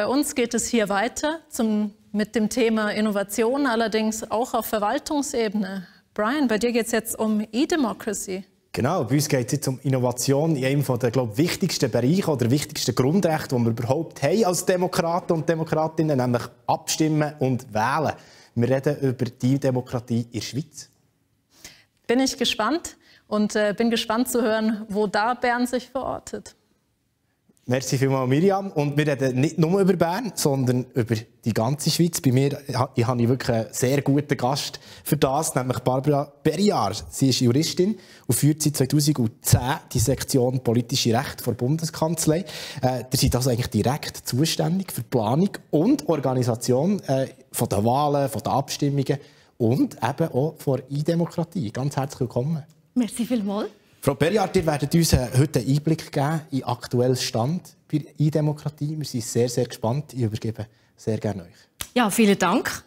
Bei uns geht es hier weiter zum, mit dem Thema Innovation, allerdings auch auf Verwaltungsebene. Brian, bei dir geht es jetzt um E-Democracy. Genau, bei uns geht es jetzt um Innovation in einem der glaub, wichtigsten Bereiche oder wichtigsten Grundrechte, die wir überhaupt haben als Demokraten und Demokratinnen, nämlich abstimmen und wählen. Wir reden über die Demokratie in der Schweiz. Bin ich gespannt und äh, bin gespannt zu hören, wo da Bern sich verortet. Merci vielmals, Miriam. Und wir reden nicht nur über Bern, sondern über die ganze Schweiz. Bei mir ich habe ich wirklich einen sehr guten Gast für das, nämlich Barbara Berriar. Sie ist Juristin und führt seit 2010 die Sektion Politische Recht der Bundeskanzlei. Äh, ihr seid also eigentlich direkt zuständig für die Planung und Organisation äh, von der Wahlen, von der Abstimmungen und eben auch für E-Demokratie. Ganz herzlich willkommen. Merci vielmals. Frau Berjard, ihr werdet uns äh, heute einen Einblick geben in den aktuellen Stand bei E-Demokratie. Wir sind sehr, sehr gespannt. Ich übergebe sehr gerne euch. Ja, vielen Dank.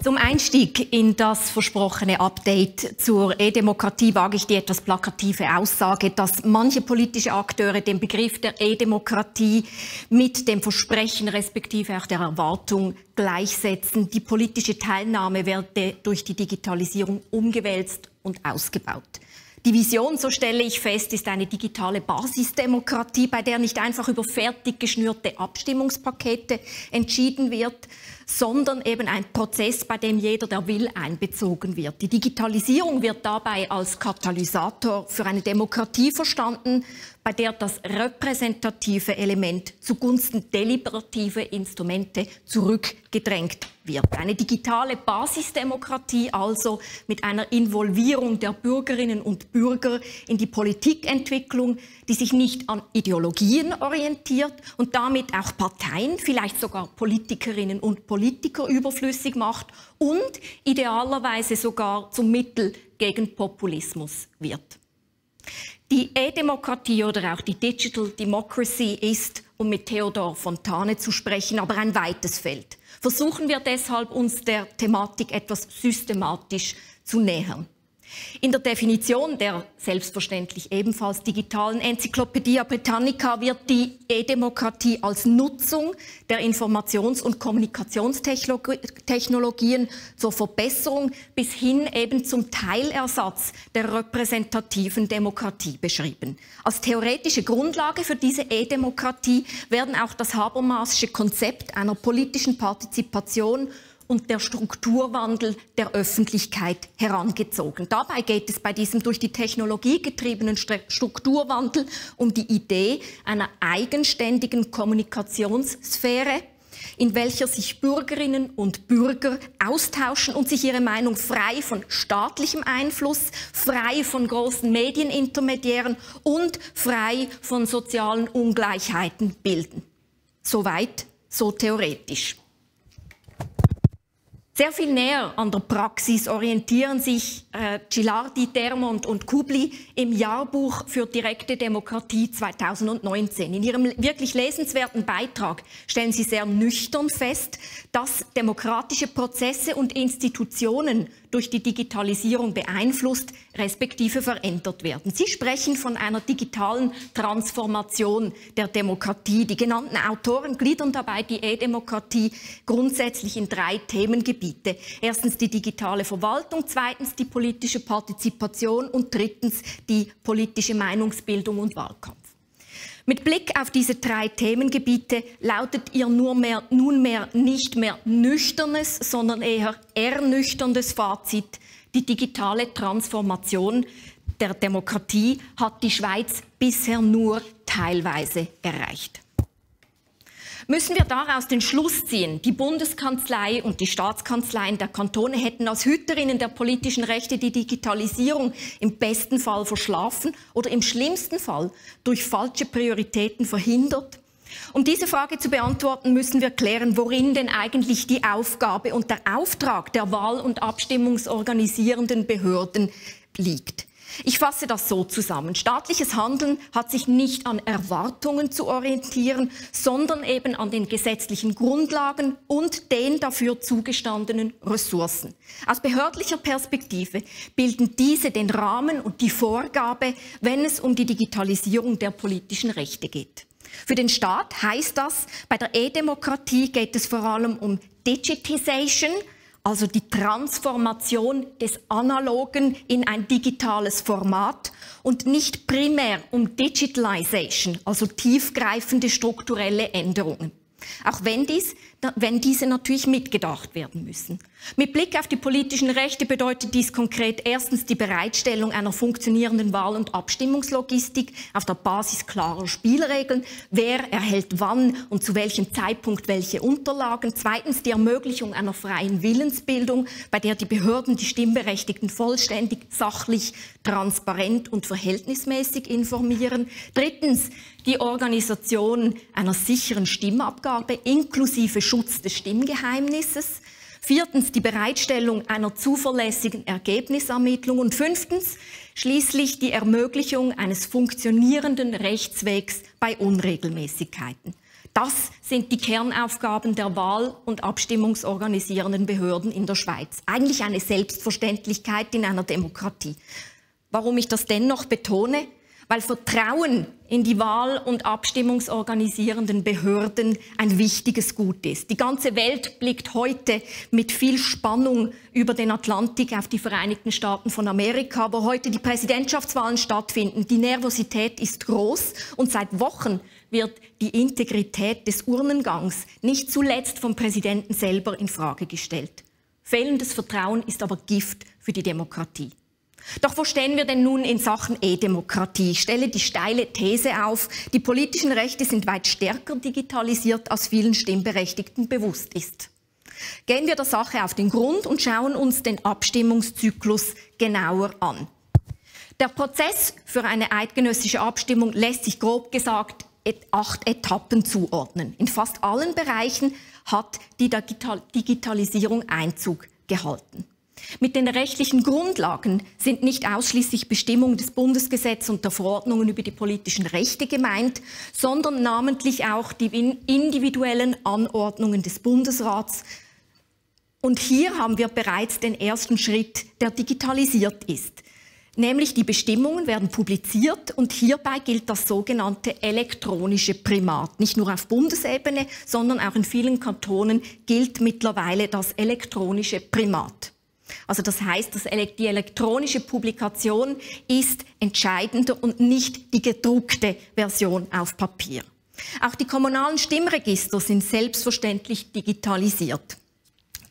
Zum Einstieg in das versprochene Update zur E-Demokratie wage ich die etwas plakative Aussage, dass manche politische Akteure den Begriff der E-Demokratie mit dem Versprechen respektive auch der Erwartung gleichsetzen, die politische Teilnahme werde durch die Digitalisierung umgewälzt und ausgebaut. Die Vision, so stelle ich fest, ist eine digitale Basisdemokratie, bei der nicht einfach über fertig geschnürte Abstimmungspakete entschieden wird, sondern eben ein Prozess, bei dem jeder, der will, einbezogen wird. Die Digitalisierung wird dabei als Katalysator für eine Demokratie verstanden, bei der das repräsentative Element zugunsten deliberative Instrumente zurückgedrängt wird. Eine digitale Basisdemokratie also mit einer Involvierung der Bürgerinnen und Bürger in die Politikentwicklung, die sich nicht an Ideologien orientiert und damit auch Parteien, vielleicht sogar Politikerinnen und Politiker überflüssig macht und idealerweise sogar zum Mittel gegen Populismus wird. Die E-Demokratie oder auch die Digital Democracy ist, um mit Theodor Fontane zu sprechen, aber ein weites Feld. Versuchen wir deshalb, uns der Thematik etwas systematisch zu nähern. In der Definition der selbstverständlich ebenfalls digitalen Enzyklopädie Britannica wird die E-Demokratie als Nutzung der Informations- und Kommunikationstechnologien zur Verbesserung bis hin eben zum Teilersatz der repräsentativen Demokratie beschrieben. Als theoretische Grundlage für diese E-Demokratie werden auch das Habermasche Konzept einer politischen Partizipation und der Strukturwandel der Öffentlichkeit herangezogen. Dabei geht es bei diesem durch die Technologie getriebenen Strukturwandel um die Idee einer eigenständigen Kommunikationssphäre, in welcher sich Bürgerinnen und Bürger austauschen und sich ihre Meinung frei von staatlichem Einfluss, frei von großen Medienintermediären und frei von sozialen Ungleichheiten bilden. Soweit, so theoretisch. Sehr viel näher an der Praxis orientieren sich äh, Gilardi, Dermont und Kubli im Jahrbuch für direkte Demokratie 2019. In ihrem wirklich lesenswerten Beitrag stellen sie sehr nüchtern fest, dass demokratische Prozesse und Institutionen durch die Digitalisierung beeinflusst, respektive verändert werden. Sie sprechen von einer digitalen Transformation der Demokratie. Die genannten Autoren gliedern dabei die E-Demokratie grundsätzlich in drei Themengebiete. Erstens die digitale Verwaltung, zweitens die politische Partizipation und drittens die politische Meinungsbildung und Wahlkampf. Mit Blick auf diese drei Themengebiete lautet ihr nur mehr, nunmehr nicht mehr nüchternes, sondern eher ernüchterndes Fazit. Die digitale Transformation der Demokratie hat die Schweiz bisher nur teilweise erreicht müssen wir daraus den Schluss ziehen, die Bundeskanzlei und die Staatskanzleien der Kantone hätten als Hüterinnen der politischen Rechte die Digitalisierung im besten Fall verschlafen oder im schlimmsten Fall durch falsche Prioritäten verhindert? Um diese Frage zu beantworten, müssen wir klären, worin denn eigentlich die Aufgabe und der Auftrag der Wahl- und Abstimmungsorganisierenden Behörden liegt. Ich fasse das so zusammen. Staatliches Handeln hat sich nicht an Erwartungen zu orientieren, sondern eben an den gesetzlichen Grundlagen und den dafür zugestandenen Ressourcen. Aus behördlicher Perspektive bilden diese den Rahmen und die Vorgabe, wenn es um die Digitalisierung der politischen Rechte geht. Für den Staat heißt das, bei der E-Demokratie geht es vor allem um Digitization, also die Transformation des Analogen in ein digitales Format und nicht primär um Digitalization, also tiefgreifende strukturelle Änderungen. Auch wenn, dies, wenn diese natürlich mitgedacht werden müssen. Mit Blick auf die politischen Rechte bedeutet dies konkret erstens die Bereitstellung einer funktionierenden Wahl- und Abstimmungslogistik auf der Basis klarer Spielregeln. Wer erhält wann und zu welchem Zeitpunkt welche Unterlagen. Zweitens die Ermöglichung einer freien Willensbildung, bei der die Behörden die Stimmberechtigten vollständig, sachlich, transparent und verhältnismäßig informieren. Drittens die Organisation einer sicheren Stimmabgabe inklusive Schutz des Stimmgeheimnisses. Viertens die Bereitstellung einer zuverlässigen Ergebnisermittlung und fünftens schließlich die Ermöglichung eines funktionierenden Rechtswegs bei Unregelmäßigkeiten. Das sind die Kernaufgaben der Wahl- und Abstimmungsorganisierenden Behörden in der Schweiz. Eigentlich eine Selbstverständlichkeit in einer Demokratie. Warum ich das dennoch betone? Weil Vertrauen in die Wahl- und Abstimmungsorganisierenden Behörden ein wichtiges Gut ist. Die ganze Welt blickt heute mit viel Spannung über den Atlantik auf die Vereinigten Staaten von Amerika, wo heute die Präsidentschaftswahlen stattfinden. Die Nervosität ist groß und seit Wochen wird die Integrität des Urnengangs nicht zuletzt vom Präsidenten selber in Frage gestellt. Fehlendes Vertrauen ist aber Gift für die Demokratie. Doch wo stehen wir denn nun in Sachen E-Demokratie? Ich stelle die steile These auf, die politischen Rechte sind weit stärker digitalisiert, als vielen Stimmberechtigten bewusst ist. Gehen wir der Sache auf den Grund und schauen uns den Abstimmungszyklus genauer an. Der Prozess für eine eidgenössische Abstimmung lässt sich grob gesagt acht Etappen zuordnen. In fast allen Bereichen hat die Digitalisierung Einzug gehalten. Mit den rechtlichen Grundlagen sind nicht ausschließlich Bestimmungen des Bundesgesetzes und der Verordnungen über die politischen Rechte gemeint, sondern namentlich auch die individuellen Anordnungen des Bundesrats. Und hier haben wir bereits den ersten Schritt, der digitalisiert ist. Nämlich die Bestimmungen werden publiziert und hierbei gilt das sogenannte elektronische Primat. Nicht nur auf Bundesebene, sondern auch in vielen Kantonen gilt mittlerweile das elektronische Primat. Also das heißt, die elektronische Publikation ist entscheidender und nicht die gedruckte Version auf Papier. Auch die kommunalen Stimmregister sind selbstverständlich digitalisiert.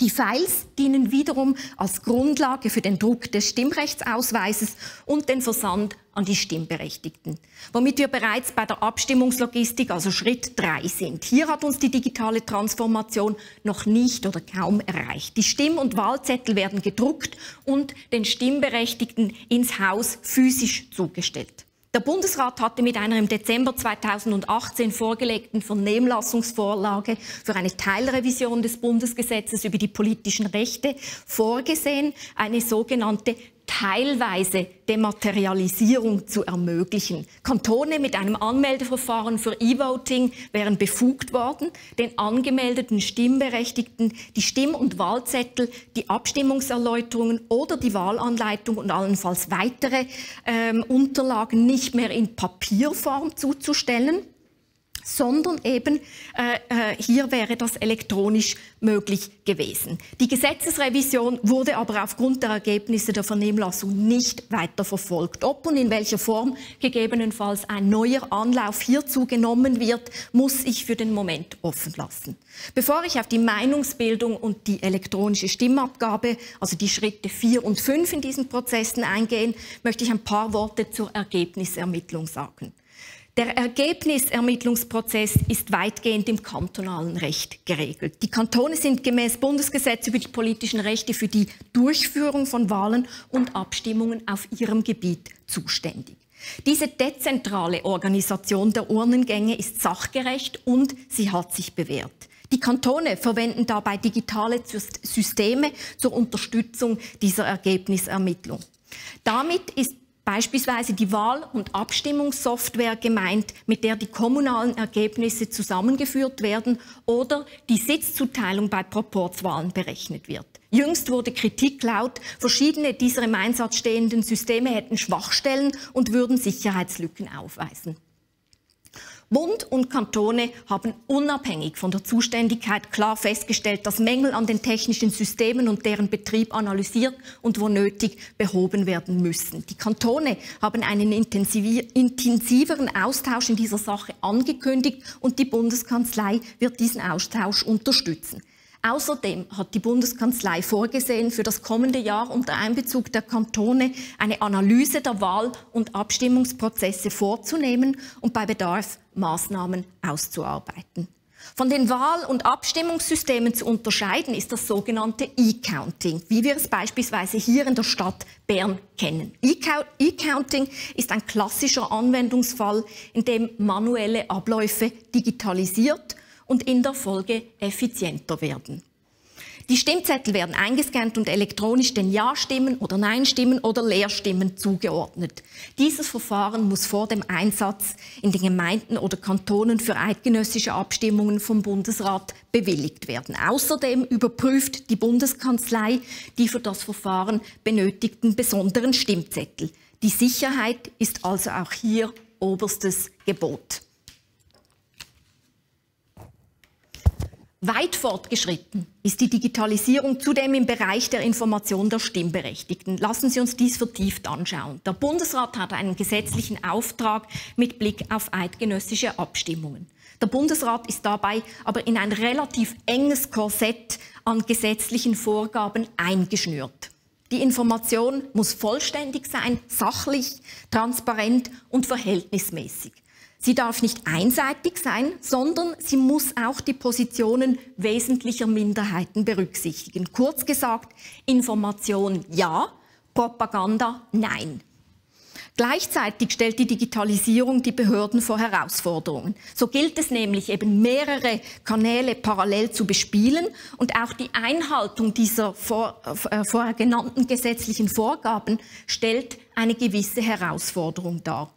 Die Files dienen wiederum als Grundlage für den Druck des Stimmrechtsausweises und den Versand an die Stimmberechtigten. Womit wir bereits bei der Abstimmungslogistik, also Schritt 3 sind. Hier hat uns die digitale Transformation noch nicht oder kaum erreicht. Die Stimm- und Wahlzettel werden gedruckt und den Stimmberechtigten ins Haus physisch zugestellt. Der Bundesrat hatte mit einer im Dezember 2018 vorgelegten Vernehmlassungsvorlage für eine Teilrevision des Bundesgesetzes über die politischen Rechte vorgesehen, eine sogenannte teilweise Dematerialisierung zu ermöglichen. Kantone mit einem Anmeldeverfahren für E-Voting wären befugt worden, den angemeldeten Stimmberechtigten die Stimm- und Wahlzettel, die Abstimmungserläuterungen oder die Wahlanleitung und allenfalls weitere ähm, Unterlagen nicht mehr in Papierform zuzustellen sondern eben äh, äh, hier wäre das elektronisch möglich gewesen. Die Gesetzesrevision wurde aber aufgrund der Ergebnisse der Vernehmlassung nicht weiter verfolgt. Ob und in welcher Form gegebenenfalls ein neuer Anlauf hierzu genommen wird, muss ich für den Moment offen lassen. Bevor ich auf die Meinungsbildung und die elektronische Stimmabgabe, also die Schritte 4 und 5 in diesen Prozessen eingehen, möchte ich ein paar Worte zur Ergebnisermittlung sagen. Der Ergebnisermittlungsprozess ist weitgehend im kantonalen Recht geregelt. Die Kantone sind gemäß Bundesgesetz über die politischen Rechte für die Durchführung von Wahlen und Abstimmungen auf ihrem Gebiet zuständig. Diese dezentrale Organisation der Urnengänge ist sachgerecht und sie hat sich bewährt. Die Kantone verwenden dabei digitale Systeme zur Unterstützung dieser Ergebnisermittlung. Damit ist Beispielsweise die Wahl- und Abstimmungssoftware gemeint, mit der die kommunalen Ergebnisse zusammengeführt werden oder die Sitzzuteilung bei Proporzwahlen berechnet wird. Jüngst wurde Kritik laut, verschiedene dieser im Einsatz stehenden Systeme hätten Schwachstellen und würden Sicherheitslücken aufweisen. Bund und Kantone haben unabhängig von der Zuständigkeit klar festgestellt, dass Mängel an den technischen Systemen und deren Betrieb analysiert und wo nötig behoben werden müssen. Die Kantone haben einen intensiveren Austausch in dieser Sache angekündigt und die Bundeskanzlei wird diesen Austausch unterstützen. Außerdem hat die Bundeskanzlei vorgesehen, für das kommende Jahr unter Einbezug der Kantone eine Analyse der Wahl- und Abstimmungsprozesse vorzunehmen und bei Bedarf Maßnahmen auszuarbeiten. Von den Wahl- und Abstimmungssystemen zu unterscheiden ist das sogenannte E-Counting, wie wir es beispielsweise hier in der Stadt Bern kennen. E-Counting ist ein klassischer Anwendungsfall, in dem manuelle Abläufe digitalisiert und in der Folge effizienter werden. Die Stimmzettel werden eingescannt und elektronisch den Ja-Stimmen oder Nein-Stimmen oder Leerstimmen zugeordnet. Dieses Verfahren muss vor dem Einsatz in den Gemeinden oder Kantonen für eidgenössische Abstimmungen vom Bundesrat bewilligt werden. Außerdem überprüft die Bundeskanzlei die für das Verfahren benötigten besonderen Stimmzettel. Die Sicherheit ist also auch hier oberstes Gebot. Weit fortgeschritten ist die Digitalisierung zudem im Bereich der Information der Stimmberechtigten. Lassen Sie uns dies vertieft anschauen. Der Bundesrat hat einen gesetzlichen Auftrag mit Blick auf eidgenössische Abstimmungen. Der Bundesrat ist dabei aber in ein relativ enges Korsett an gesetzlichen Vorgaben eingeschnürt. Die Information muss vollständig sein, sachlich, transparent und verhältnismäßig. Sie darf nicht einseitig sein, sondern sie muss auch die Positionen wesentlicher Minderheiten berücksichtigen. Kurz gesagt, Information ja, Propaganda nein. Gleichzeitig stellt die Digitalisierung die Behörden vor Herausforderungen. So gilt es nämlich eben mehrere Kanäle parallel zu bespielen und auch die Einhaltung dieser vor, äh, vorher genannten gesetzlichen Vorgaben stellt eine gewisse Herausforderung dar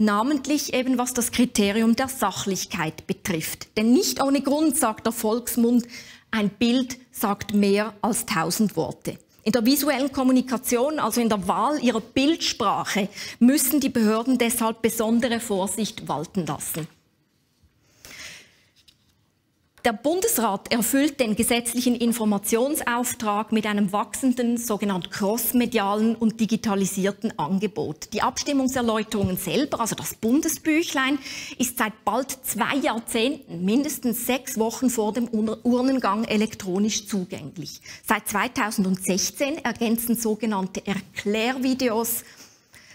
namentlich eben was das Kriterium der Sachlichkeit betrifft. Denn nicht ohne Grund sagt der Volksmund, ein Bild sagt mehr als tausend Worte. In der visuellen Kommunikation, also in der Wahl ihrer Bildsprache, müssen die Behörden deshalb besondere Vorsicht walten lassen. Der Bundesrat erfüllt den gesetzlichen Informationsauftrag mit einem wachsenden sogenannten crossmedialen und digitalisierten Angebot. Die Abstimmungserläuterungen selber, also das Bundesbüchlein, ist seit bald zwei Jahrzehnten, mindestens sechs Wochen vor dem Urnengang elektronisch zugänglich. Seit 2016 ergänzen sogenannte Erklärvideos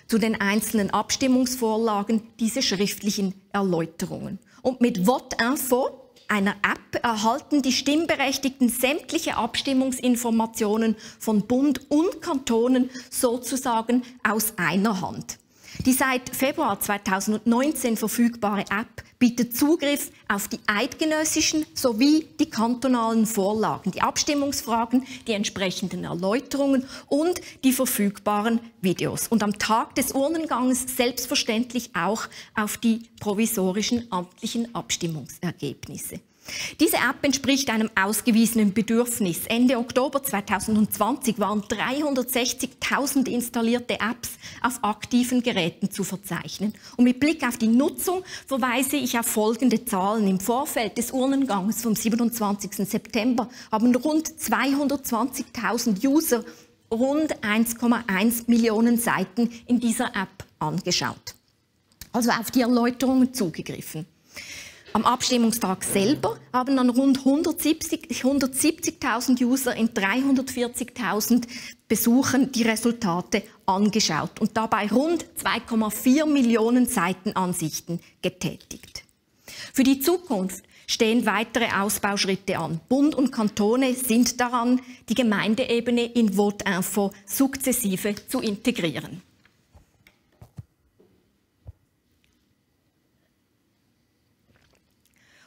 zu den einzelnen Abstimmungsvorlagen diese schriftlichen Erläuterungen. Und mit Votinfo einer App erhalten die Stimmberechtigten sämtliche Abstimmungsinformationen von Bund und Kantonen sozusagen aus einer Hand. Die seit Februar 2019 verfügbare App bietet Zugriff auf die eidgenössischen sowie die kantonalen Vorlagen, die Abstimmungsfragen, die entsprechenden Erläuterungen und die verfügbaren Videos. Und am Tag des Urnenganges selbstverständlich auch auf die provisorischen amtlichen Abstimmungsergebnisse. Diese App entspricht einem ausgewiesenen Bedürfnis. Ende Oktober 2020 waren 360.000 installierte Apps auf aktiven Geräten zu verzeichnen. Und mit Blick auf die Nutzung verweise ich auf folgende Zahlen. Im Vorfeld des Urnengangs vom 27. September haben rund 220.000 User rund 1,1 Millionen Seiten in dieser App angeschaut. Also auf die Erläuterungen zugegriffen. Am Abstimmungstag selber haben dann rund 170.000 170 User in 340.000 Besuchen die Resultate angeschaut und dabei rund 2,4 Millionen Seitenansichten getätigt. Für die Zukunft stehen weitere Ausbauschritte an. Bund und Kantone sind daran, die Gemeindeebene in Votinfo sukzessive zu integrieren.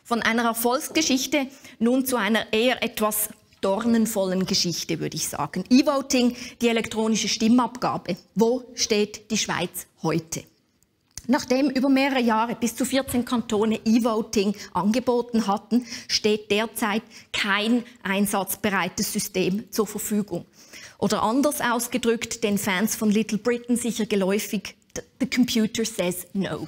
Von einer Erfolgsgeschichte nun zu einer eher etwas dornenvollen Geschichte, würde ich sagen. E-Voting, die elektronische Stimmabgabe. Wo steht die Schweiz heute? Nachdem über mehrere Jahre bis zu 14 Kantone E-Voting angeboten hatten, steht derzeit kein einsatzbereites System zur Verfügung. Oder anders ausgedrückt, den Fans von Little Britain sicher geläufig, the computer says no.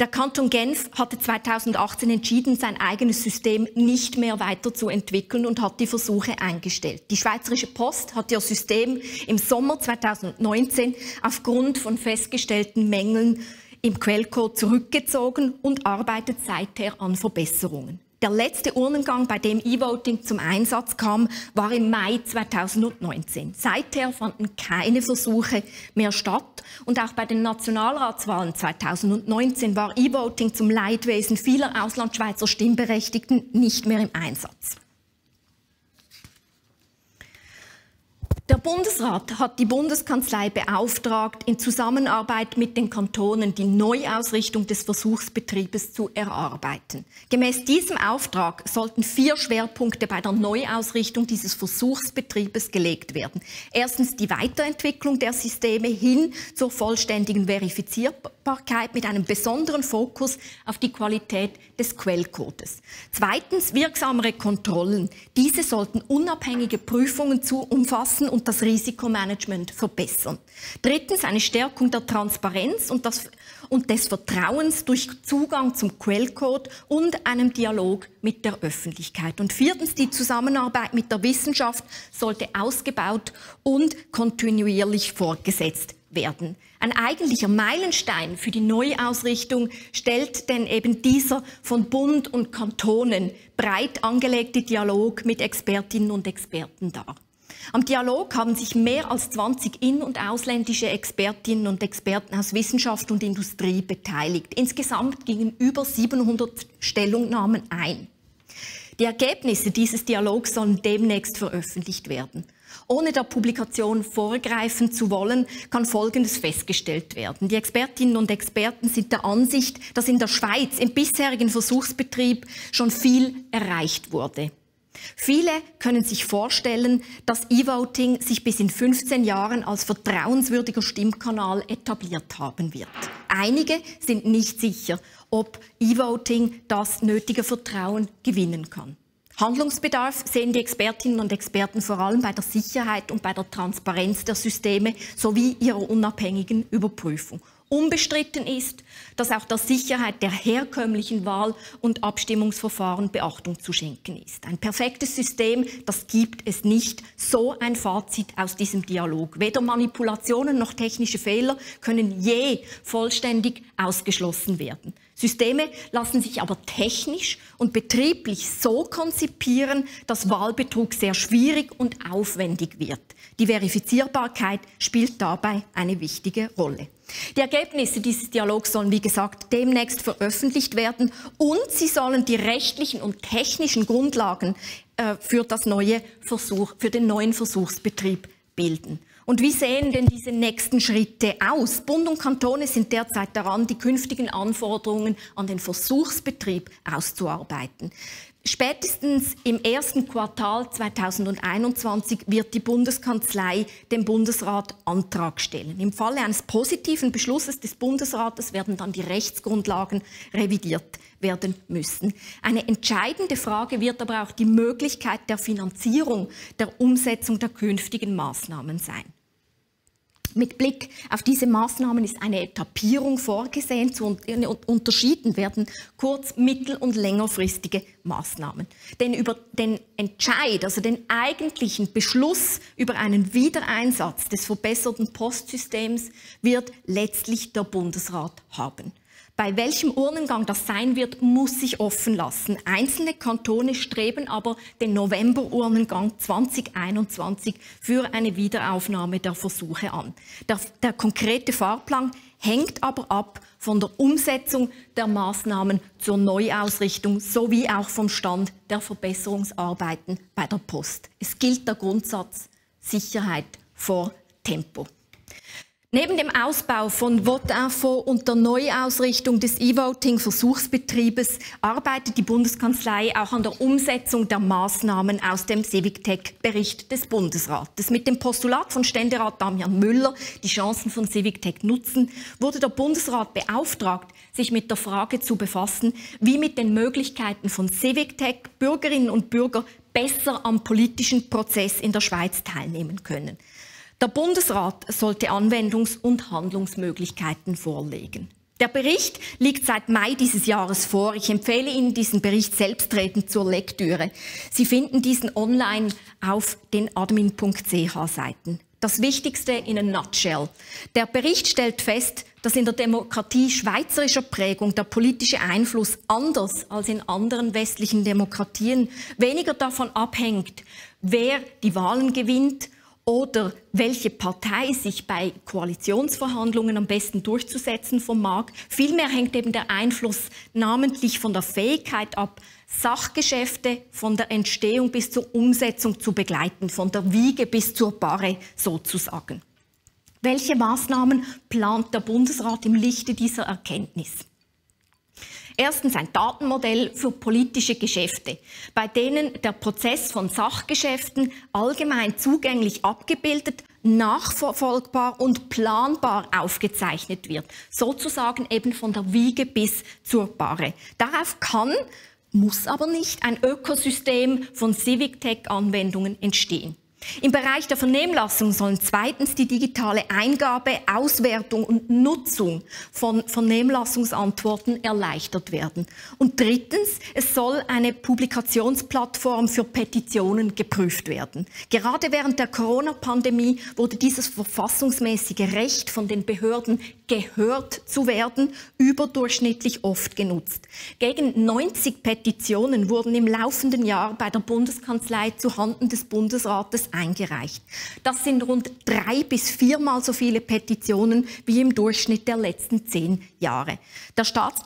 Der Kanton Genf hatte 2018 entschieden, sein eigenes System nicht mehr weiterzuentwickeln und hat die Versuche eingestellt. Die Schweizerische Post hat ihr System im Sommer 2019 aufgrund von festgestellten Mängeln im Quellcode zurückgezogen und arbeitet seither an Verbesserungen. Der letzte Urnengang, bei dem E-Voting zum Einsatz kam, war im Mai 2019. Seither fanden keine Versuche mehr statt und auch bei den Nationalratswahlen 2019 war E-Voting zum Leidwesen vieler Auslandschweizer Stimmberechtigten nicht mehr im Einsatz. Der Bundesrat hat die Bundeskanzlei beauftragt, in Zusammenarbeit mit den Kantonen die Neuausrichtung des Versuchsbetriebes zu erarbeiten. Gemäß diesem Auftrag sollten vier Schwerpunkte bei der Neuausrichtung dieses Versuchsbetriebes gelegt werden. Erstens die Weiterentwicklung der Systeme hin zur vollständigen Verifizierbarkeit mit einem besonderen Fokus auf die Qualität des Quellcodes. Zweitens wirksamere Kontrollen. Diese sollten unabhängige Prüfungen zu umfassen und das Risikomanagement verbessern. Drittens eine Stärkung der Transparenz und, das, und des Vertrauens durch Zugang zum Quellcode und einem Dialog mit der Öffentlichkeit. Und viertens die Zusammenarbeit mit der Wissenschaft sollte ausgebaut und kontinuierlich fortgesetzt werden. Ein eigentlicher Meilenstein für die Neuausrichtung stellt denn eben dieser von Bund und Kantonen breit angelegte Dialog mit Expertinnen und Experten dar. Am Dialog haben sich mehr als 20 in- und ausländische Expertinnen und Experten aus Wissenschaft und Industrie beteiligt. Insgesamt gingen über 700 Stellungnahmen ein. Die Ergebnisse dieses Dialogs sollen demnächst veröffentlicht werden. Ohne der Publikation vorgreifen zu wollen, kann Folgendes festgestellt werden. Die Expertinnen und Experten sind der Ansicht, dass in der Schweiz im bisherigen Versuchsbetrieb schon viel erreicht wurde. Viele können sich vorstellen, dass E-Voting sich bis in 15 Jahren als vertrauenswürdiger Stimmkanal etabliert haben wird. Einige sind nicht sicher, ob E-Voting das nötige Vertrauen gewinnen kann. Handlungsbedarf sehen die Expertinnen und Experten vor allem bei der Sicherheit und bei der Transparenz der Systeme sowie ihrer unabhängigen Überprüfung. Unbestritten ist, dass auch der Sicherheit der herkömmlichen Wahl- und Abstimmungsverfahren Beachtung zu schenken ist. Ein perfektes System, das gibt es nicht. So ein Fazit aus diesem Dialog. Weder Manipulationen noch technische Fehler können je vollständig ausgeschlossen werden. Systeme lassen sich aber technisch und betrieblich so konzipieren, dass Wahlbetrug sehr schwierig und aufwendig wird. Die Verifizierbarkeit spielt dabei eine wichtige Rolle. Die Ergebnisse dieses Dialogs sollen, wie gesagt, demnächst veröffentlicht werden und sie sollen die rechtlichen und technischen Grundlagen äh, für, das neue Versuch, für den neuen Versuchsbetrieb bilden. Und wie sehen denn diese nächsten Schritte aus? Bund und Kantone sind derzeit daran, die künftigen Anforderungen an den Versuchsbetrieb auszuarbeiten. Spätestens im ersten Quartal 2021 wird die Bundeskanzlei dem Bundesrat Antrag stellen. Im Falle eines positiven Beschlusses des Bundesrates werden dann die Rechtsgrundlagen revidiert werden müssen. Eine entscheidende Frage wird aber auch die Möglichkeit der Finanzierung der Umsetzung der künftigen Maßnahmen sein. Mit Blick auf diese Maßnahmen ist eine Etappierung vorgesehen. Zu unterschieden werden kurz-, mittel- und längerfristige Maßnahmen. Denn über den Entscheid, also den eigentlichen Beschluss über einen Wiedereinsatz des verbesserten Postsystems wird letztlich der Bundesrat haben. Bei welchem Urnengang das sein wird, muss sich offen lassen. Einzelne Kantone streben aber den November-Urnengang 2021 für eine Wiederaufnahme der Versuche an. Der, der konkrete Fahrplan hängt aber ab von der Umsetzung der Maßnahmen zur Neuausrichtung sowie auch vom Stand der Verbesserungsarbeiten bei der Post. Es gilt der Grundsatz Sicherheit vor Tempo. Neben dem Ausbau von Votinfo und der Neuausrichtung des E-Voting-Versuchsbetriebes arbeitet die Bundeskanzlei auch an der Umsetzung der Maßnahmen aus dem CivicTech-Bericht des Bundesrates. Mit dem Postulat von Ständerat Damian Müller, die Chancen von CivicTech nutzen, wurde der Bundesrat beauftragt, sich mit der Frage zu befassen, wie mit den Möglichkeiten von CivicTech Bürgerinnen und Bürger besser am politischen Prozess in der Schweiz teilnehmen können. Der Bundesrat sollte Anwendungs- und Handlungsmöglichkeiten vorlegen. Der Bericht liegt seit Mai dieses Jahres vor. Ich empfehle Ihnen diesen Bericht selbstredend zur Lektüre. Sie finden diesen online auf den admin.ch-Seiten. Das Wichtigste in a nutshell. Der Bericht stellt fest, dass in der Demokratie schweizerischer Prägung der politische Einfluss anders als in anderen westlichen Demokratien weniger davon abhängt, wer die Wahlen gewinnt oder welche Partei sich bei Koalitionsverhandlungen am besten durchzusetzen vermag. Vielmehr hängt eben der Einfluss namentlich von der Fähigkeit ab, Sachgeschäfte von der Entstehung bis zur Umsetzung zu begleiten, von der Wiege bis zur Barre sozusagen. Welche Maßnahmen plant der Bundesrat im Lichte dieser Erkenntnis? Erstens ein Datenmodell für politische Geschäfte, bei denen der Prozess von Sachgeschäften allgemein zugänglich abgebildet, nachverfolgbar und planbar aufgezeichnet wird. Sozusagen eben von der Wiege bis zur Barre. Darauf kann muss aber nicht ein Ökosystem von Civic Tech-Anwendungen entstehen. Im Bereich der Vernehmlassung sollen zweitens die digitale Eingabe, Auswertung und Nutzung von Vernehmlassungsantworten erleichtert werden. Und drittens, es soll eine Publikationsplattform für Petitionen geprüft werden. Gerade während der Corona-Pandemie wurde dieses verfassungsmäßige Recht von den Behörden gehört zu werden überdurchschnittlich oft genutzt. Gegen 90 Petitionen wurden im laufenden Jahr bei der Bundeskanzlei zuhanden des Bundesrates eingereicht. Das sind rund drei bis viermal so viele Petitionen wie im Durchschnitt der letzten zehn Jahre. Der Staats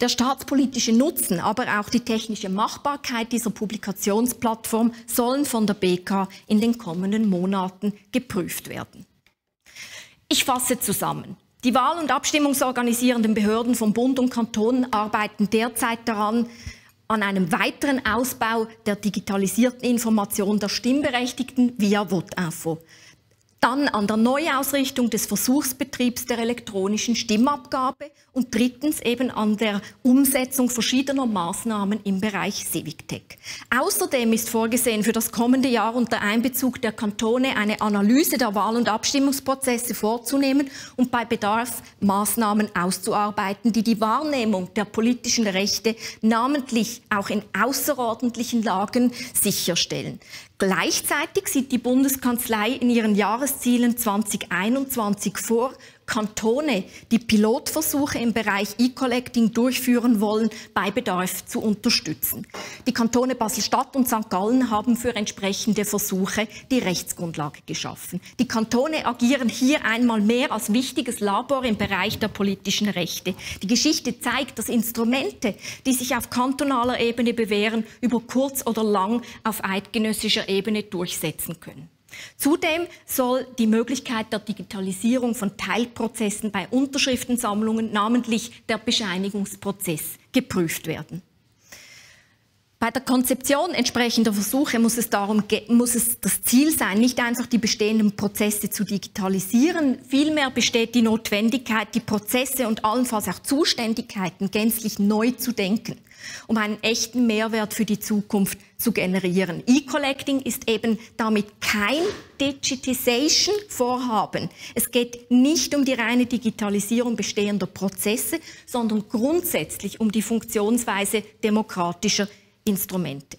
der staatspolitische Nutzen, aber auch die technische Machbarkeit dieser Publikationsplattform sollen von der BK in den kommenden Monaten geprüft werden. Ich fasse zusammen. Die Wahl- und Abstimmungsorganisierenden Behörden von Bund und Kantonen arbeiten derzeit daran, an einem weiteren Ausbau der digitalisierten Information der Stimmberechtigten via Votinfo. Dann an der Neuausrichtung des Versuchsbetriebs der elektronischen Stimmabgabe und drittens eben an der Umsetzung verschiedener Maßnahmen im Bereich Civictech. Außerdem ist vorgesehen für das kommende Jahr unter Einbezug der Kantone eine Analyse der Wahl- und Abstimmungsprozesse vorzunehmen und bei Bedarf Maßnahmen auszuarbeiten, die die Wahrnehmung der politischen Rechte namentlich auch in außerordentlichen Lagen sicherstellen. Gleichzeitig sieht die Bundeskanzlei in ihren Jahreszielen 2021 vor, Kantone, die Pilotversuche im Bereich E-Collecting durchführen wollen, bei Bedarf zu unterstützen. Die Kantone Basel-Stadt und St. Gallen haben für entsprechende Versuche die Rechtsgrundlage geschaffen. Die Kantone agieren hier einmal mehr als wichtiges Labor im Bereich der politischen Rechte. Die Geschichte zeigt, dass Instrumente, die sich auf kantonaler Ebene bewähren, über kurz oder lang auf eidgenössischer Ebene durchsetzen können. Zudem soll die Möglichkeit der Digitalisierung von Teilprozessen bei Unterschriftensammlungen, namentlich der Bescheinigungsprozess, geprüft werden. Bei der Konzeption entsprechender Versuche muss es darum muss es das Ziel sein, nicht einfach die bestehenden Prozesse zu digitalisieren. Vielmehr besteht die Notwendigkeit, die Prozesse und allenfalls auch Zuständigkeiten gänzlich neu zu denken um einen echten Mehrwert für die Zukunft zu generieren. E-Collecting ist eben damit kein Digitization-Vorhaben. Es geht nicht um die reine Digitalisierung bestehender Prozesse, sondern grundsätzlich um die Funktionsweise demokratischer Instrumente.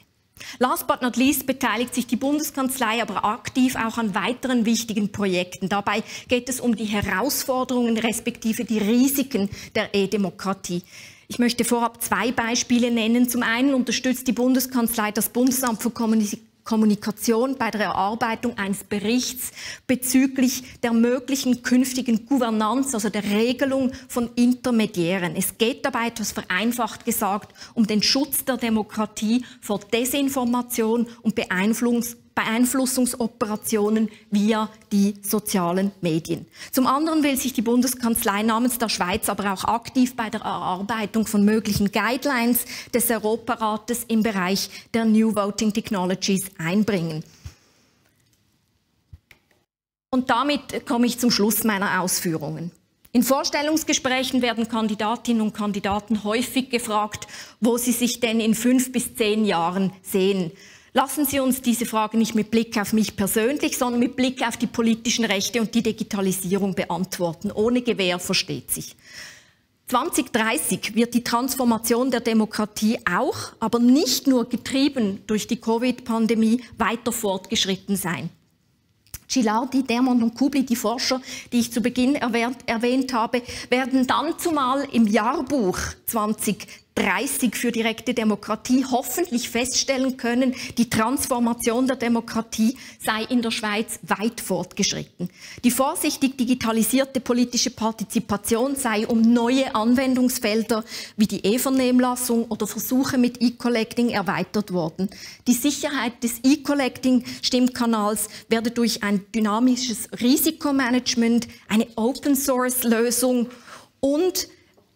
Last but not least beteiligt sich die Bundeskanzlei aber aktiv auch an weiteren wichtigen Projekten. Dabei geht es um die Herausforderungen respektive die Risiken der E-Demokratie. Ich möchte vorab zwei Beispiele nennen. Zum einen unterstützt die Bundeskanzlei das Bundesamt für Kommunikation bei der Erarbeitung eines Berichts bezüglich der möglichen künftigen Gouvernance, also der Regelung von Intermediären. Es geht dabei, etwas vereinfacht gesagt, um den Schutz der Demokratie vor Desinformation und Beeinflussung Beeinflussungsoperationen via die sozialen Medien. Zum anderen will sich die Bundeskanzlei namens der Schweiz aber auch aktiv bei der Erarbeitung von möglichen Guidelines des Europarates im Bereich der New Voting Technologies einbringen. Und damit komme ich zum Schluss meiner Ausführungen. In Vorstellungsgesprächen werden Kandidatinnen und Kandidaten häufig gefragt, wo sie sich denn in fünf bis zehn Jahren sehen. Lassen Sie uns diese Frage nicht mit Blick auf mich persönlich, sondern mit Blick auf die politischen Rechte und die Digitalisierung beantworten. Ohne Gewehr versteht sich. 2030 wird die Transformation der Demokratie auch, aber nicht nur getrieben durch die Covid-Pandemie, weiter fortgeschritten sein. Gilardi, Dermont und Kubli, die Forscher, die ich zu Beginn erwähnt, erwähnt habe, werden dann zumal im Jahrbuch 20 30 für direkte Demokratie hoffentlich feststellen können, die Transformation der Demokratie sei in der Schweiz weit fortgeschritten. Die vorsichtig digitalisierte politische Partizipation sei um neue Anwendungsfelder wie die E-Vernehmlassung oder Versuche mit E-Collecting erweitert worden. Die Sicherheit des E-Collecting-Stimmkanals werde durch ein dynamisches Risikomanagement, eine Open-Source-Lösung und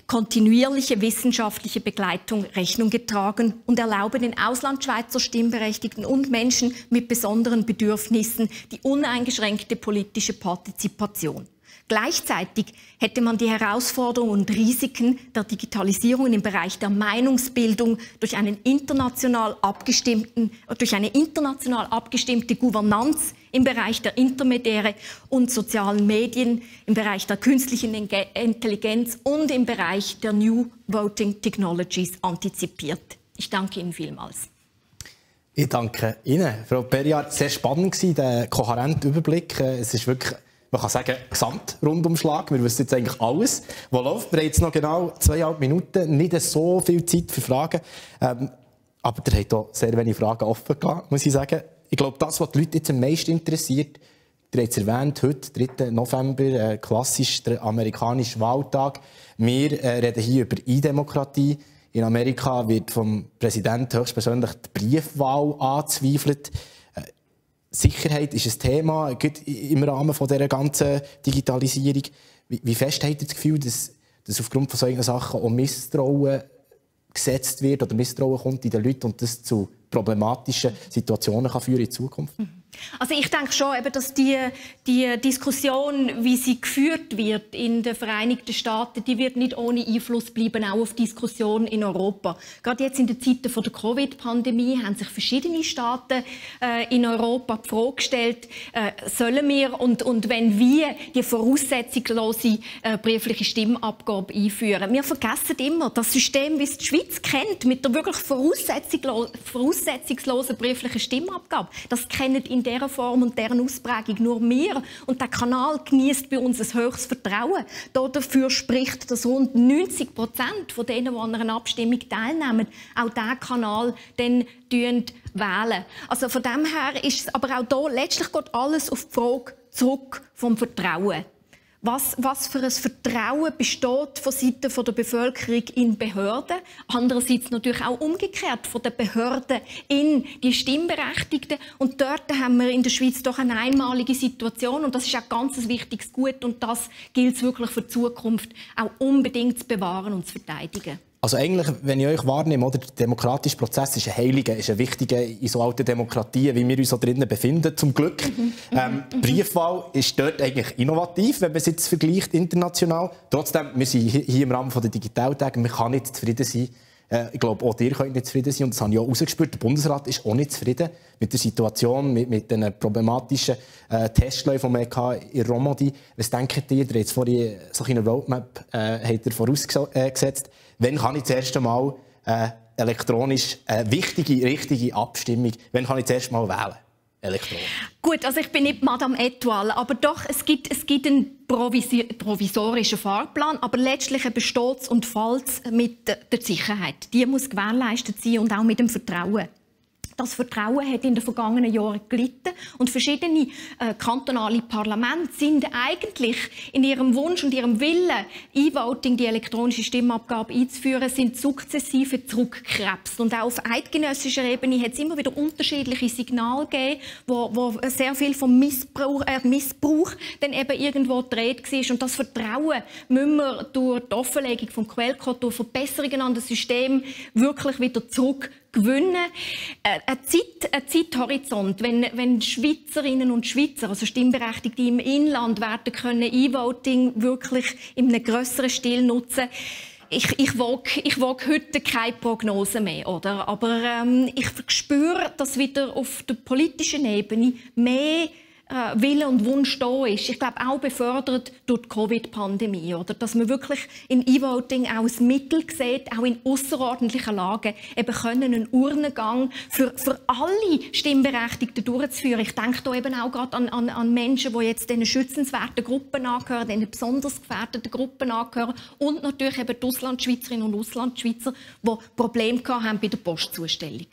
kontinuierliche wissenschaftliche Begleitung Rechnung getragen und erlauben den Auslandschweizer Stimmberechtigten und Menschen mit besonderen Bedürfnissen die uneingeschränkte politische Partizipation. Gleichzeitig hätte man die Herausforderungen und Risiken der Digitalisierung im Bereich der Meinungsbildung durch, einen international abgestimmten, durch eine international abgestimmte Gouvernanz im Bereich der Intermediäre und sozialen Medien, im Bereich der künstlichen Intelligenz und im Bereich der New Voting Technologies antizipiert. Ich danke Ihnen vielmals. Ich danke Ihnen, Frau Perriard. Sehr spannend gewesen, der kohärente Überblick. Es ist wirklich man kann sagen, Gesamtrundumschlag. Wir wissen jetzt eigentlich alles, was läuft. Wir haben jetzt noch genau zweieinhalb Minuten, nicht so viel Zeit für Fragen. Ähm, aber ihr habt hier sehr wenige Fragen offen gehabt, muss ich sagen. Ich glaube, das, was die Leute jetzt am meisten interessiert, ihr habt es erwähnt, heute, 3. November, äh, klassisch der amerikanische Wahltag. Wir äh, reden hier über E-Demokratie. In Amerika wird vom Präsidenten höchstpersönlich die Briefwahl angezweifelt. Sicherheit ist ein Thema im Rahmen von dieser ganzen Digitalisierung. Wie, wie fest habt ihr das Gefühl, dass, dass aufgrund von solchen Sachen auch Misstrauen gesetzt wird oder Misstrauen kommt in den Leuten und das zu problematischen Situationen kann führen in Zukunft? Mhm. Also ich denke schon, eben, dass die, die Diskussion, wie sie geführt wird in den Vereinigten Staaten, die wird nicht ohne Einfluss bleiben, auch auf Diskussionen in Europa. Gerade jetzt in den Zeiten der Covid-Pandemie haben sich verschiedene Staaten äh, in Europa die Frage gestellt, äh, sollen wir und, und wenn wir die voraussetzungslose äh, briefliche Stimmabgabe einführen. Wir vergessen immer, das System, wie es die Schweiz kennt, mit der wirklich voraussetzungslosen brieflichen Stimmabgabe, das kennen dieser Form und deren Ausprägung nur wir. Und der Kanal genießt bei uns ein höchstes Vertrauen. Dafür spricht, dass rund 90 Prozent von denen, die an einer Abstimmung teilnehmen, auch diesen Kanal dann wählen. Also von dem her ist es aber auch hier, letztlich geht alles auf die Frage zurück vom Vertrauen was, was für ein Vertrauen besteht von Seiten der Bevölkerung in Behörden. Andererseits natürlich auch umgekehrt von den Behörden in die Stimmberechtigten. Und dort haben wir in der Schweiz doch eine einmalige Situation. Und das ist auch ganz ein wichtiges Gut. Und das gilt es wirklich für die Zukunft auch unbedingt zu bewahren und zu verteidigen. Also eigentlich, wenn ich euch wahrnehme, oder, der demokratische Prozess ist ein heiliger, ist ein wichtiger in so alten Demokratien, wie wir uns so drinnen befinden, zum Glück. Mhm. Ähm, mhm. Briefwahl ist dort eigentlich innovativ, wenn man es jetzt vergleicht international. Trotzdem, wir sind hier im Rahmen der Digitaltage, man kann nicht zufrieden sein. Äh, ich glaube, auch ihr könnt nicht zufrieden sein. Und das habe ich auch herausgespürt. Der Bundesrat ist auch nicht zufrieden mit der Situation, mit, mit den problematischen äh, Testläufen, die wir in Romandie Was denkt ihr? Ihr habt jetzt vorhin so eine Roadmap äh, vorausgesetzt. Wann kann ich das erste Mal äh, elektronisch eine wichtige, richtige Abstimmung, wann kann ich das erste Mal wählen? Gut, also ich bin nicht Madame Etoile, aber doch, es gibt, es gibt einen provisorischen Fahrplan, aber letztlich besteht es und fällt mit der Sicherheit. Die muss gewährleistet sein und auch mit dem Vertrauen. Das Vertrauen hat in den vergangenen Jahren gelitten und verschiedene äh, kantonale Parlamente sind eigentlich in ihrem Wunsch und ihrem Willen, E-Voting, die elektronische Stimmabgabe einzuführen, sind sukzessive zurückgekrebst. Und auch auf eidgenössischer Ebene hat es immer wieder unterschiedliche Signale gegeben, wo, wo sehr viel vom Missbrauch, äh, Missbrauch dann eben irgendwo gedreht war. Und das Vertrauen müssen wir durch die Offenlegung vom Quellcode, durch Verbesserungen an das System wirklich wieder zurück gewinnen. Äh, ein, Zeit, ein Zeithorizont, wenn, wenn Schweizerinnen und Schweizer, also Stimmberechtigte im Inland, werden können E-Voting wirklich in einem grösseren Stil nutzen ich, ich wage ich wag heute keine Prognose mehr, oder? aber ähm, ich spüre, dass wieder auf der politischen Ebene mehr äh, Wille und Wunsch da ist. Ich glaube auch befördert durch die Covid-Pandemie, oder dass man wirklich in E-Voting auch als Mittel sieht, auch in außerordentlichen Lagen eben können einen Urnengang für, für alle Stimmberechtigten durchzuführen. Ich denke da eben auch gerade an, an, an Menschen, die jetzt diesen schützenswerten Gruppen angehören, diesen besonders gefährdeten Gruppen angehören und natürlich eben die Auslandschweizerinnen und Auslandschweizer, die Probleme haben bei der Postzustellung.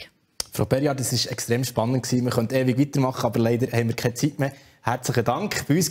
Frau Berja, das war extrem spannend. Wir könnten ewig weitermachen, aber leider haben wir keine Zeit mehr. Herzlichen Dank. Bei uns